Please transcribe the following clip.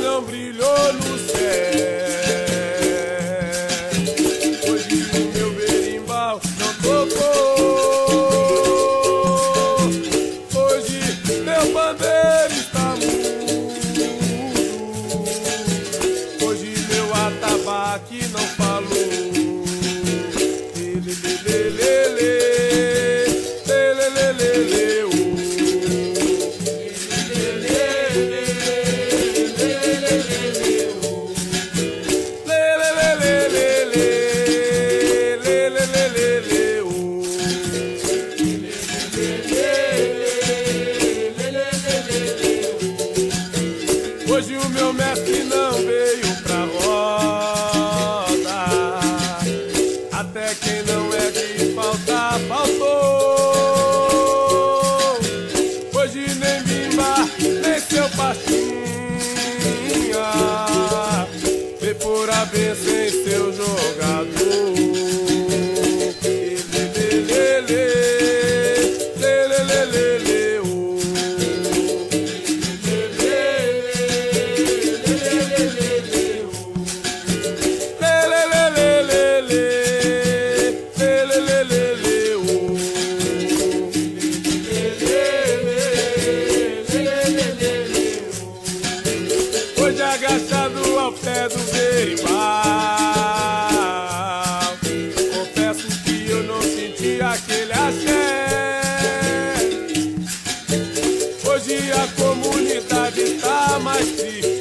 não brilhou no céu. Hoje o meu berimbau não tocou. Hoje meu bandeiro está mudo. Hoje meu atabaque não falou. Hoje o meu mestre não veio pra roda. Até quem não é de faltar, faltou. Hoje nem bimba, nem seu pastinha. Vê por haver sem seu jogar. hoje agachado ao pé do beimbal. Confesso que eu não senti aquele axé. Hoje a comunidade tá mais triste.